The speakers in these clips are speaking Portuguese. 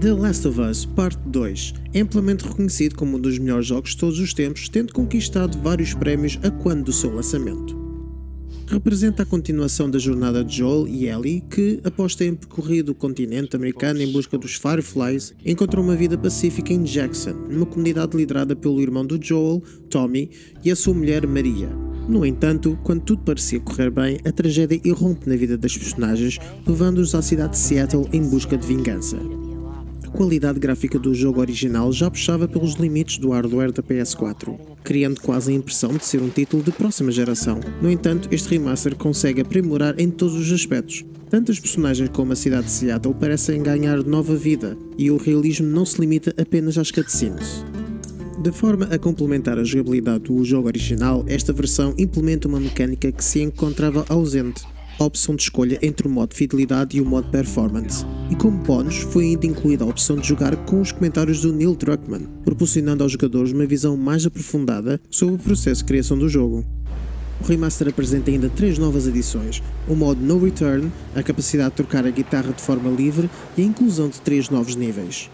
The Last of Us Parte 2 é amplamente reconhecido como um dos melhores jogos de todos os tempos, tendo conquistado vários prémios a quando do seu lançamento. Representa a continuação da jornada de Joel e Ellie, que, após terem percorrido o continente americano em busca dos Fireflies, encontram uma vida pacífica em Jackson, numa comunidade liderada pelo irmão do Joel, Tommy, e a sua mulher Maria. No entanto, quando tudo parecia correr bem, a tragédia irrompe na vida das personagens, levando-os à cidade de Seattle em busca de vingança. A qualidade gráfica do jogo original já puxava pelos limites do hardware da PS4, criando quase a impressão de ser um título de próxima geração. No entanto, este remaster consegue aprimorar em todos os aspectos. Tanto as personagens como a cidade de Seattle parecem ganhar nova vida, e o realismo não se limita apenas às cutscenes. De forma a complementar a jogabilidade do jogo original, esta versão implementa uma mecânica que se encontrava ausente, a opção de escolha entre o modo fidelidade e o modo performance. E como bónus, foi ainda incluída a opção de jogar com os comentários do Neil Druckmann, proporcionando aos jogadores uma visão mais aprofundada sobre o processo de criação do jogo. O remaster apresenta ainda três novas adições: o modo No Return, a capacidade de trocar a guitarra de forma livre e a inclusão de três novos níveis.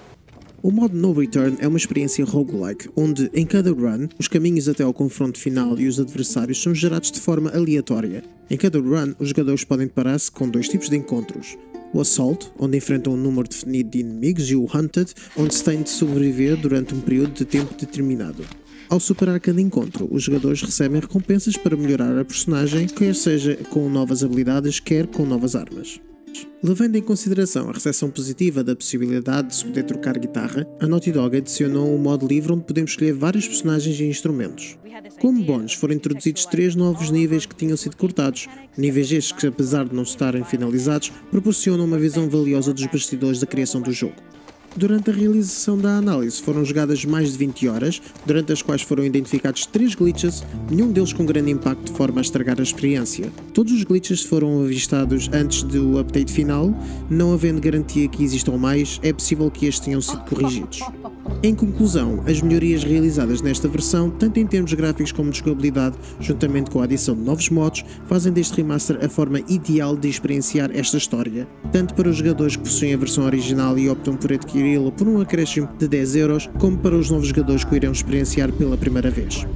O modo No Return é uma experiência roguelike, onde, em cada run, os caminhos até ao confronto final e os adversários são gerados de forma aleatória. Em cada run, os jogadores podem deparar-se com dois tipos de encontros. O Assault, onde enfrentam um número definido de inimigos, e o Hunted, onde se tem de sobreviver durante um período de tempo determinado. Ao superar cada encontro, os jogadores recebem recompensas para melhorar a personagem, quer seja com novas habilidades, quer com novas armas. Levando em consideração a recepção positiva da possibilidade de se poder trocar guitarra, a Naughty Dog adicionou um modo livre onde podemos escolher vários personagens e instrumentos. Como bónus, foram introduzidos três novos níveis que tinham sido cortados, níveis estes que, apesar de não estarem finalizados, proporcionam uma visão valiosa dos bastidores da criação do jogo. Durante a realização da análise foram jogadas mais de 20 horas, durante as quais foram identificados 3 glitches, nenhum deles com grande impacto de forma a estragar a experiência. Todos os glitches foram avistados antes do update final, não havendo garantia que existam mais, é possível que estes tenham sido corrigidos. Em conclusão, as melhorias realizadas nesta versão, tanto em termos gráficos como de jogabilidade, juntamente com a adição de novos modos, fazem deste remaster a forma ideal de experienciar esta história, tanto para os jogadores que possuem a versão original e optam por adquirir adquiri-lo por um acréscimo de 10 euros, como para os novos jogadores que o irão experienciar pela primeira vez.